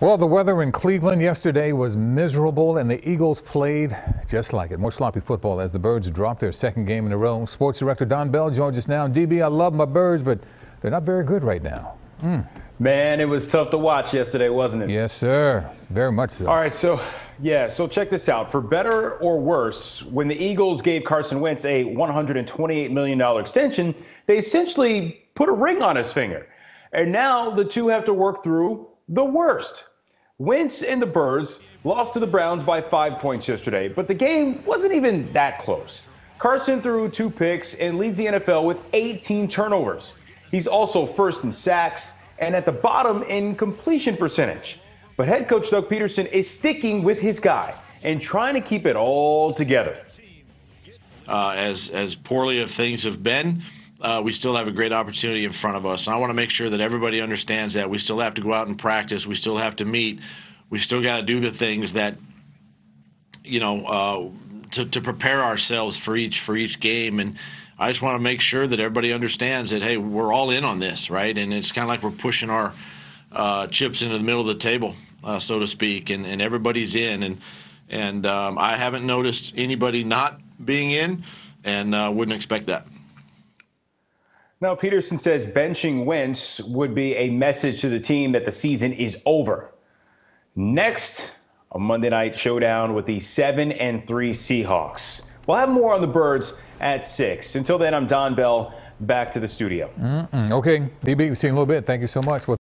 Well, the weather in Cleveland yesterday was miserable, and the Eagles played just like it. More sloppy football as the Birds dropped their second game in a row. Sports director Don Bell joins us now. DB, I love my Birds, but they're not very good right now. Mm. Man, it was tough to watch yesterday, wasn't it? Yes, sir. Very much so. All right, so, yeah, so check this out. For better or worse, when the Eagles gave Carson Wentz a $128 million extension, they essentially put a ring on his finger. And now the two have to work through the worst. Wentz and the Birds lost to the Browns by five points yesterday, but the game wasn't even that close. Carson threw two picks and leads the NFL with 18 turnovers. He's also first in sacks and at the bottom in completion percentage. But head coach Doug Pederson is sticking with his guy and trying to keep it all together. Uh, as as poorly as things have been, uh, we still have a great opportunity in front of us. And I want to make sure that everybody understands that we still have to go out and practice. We still have to meet. We still got to do the things that, you know, uh, to, to prepare ourselves for each for each game. And I just want to make sure that everybody understands that hey, we're all in on this, right? And it's kind of like we're pushing our uh, chips into the middle of the table, uh, so to speak, and, and everybody's in. And and um, I haven't noticed anybody not being in, and uh, wouldn't expect that. Now, Pederson says benching Wentz would be a message to the team that the season is over. Next, a Monday night showdown with the 7 and 3 Seahawks. We'll have more on the Birds at 6. Until then, I'm Don Bell. Back to the studio. Mm -mm. Okay, DB, we've seen a little bit. Thank you so much.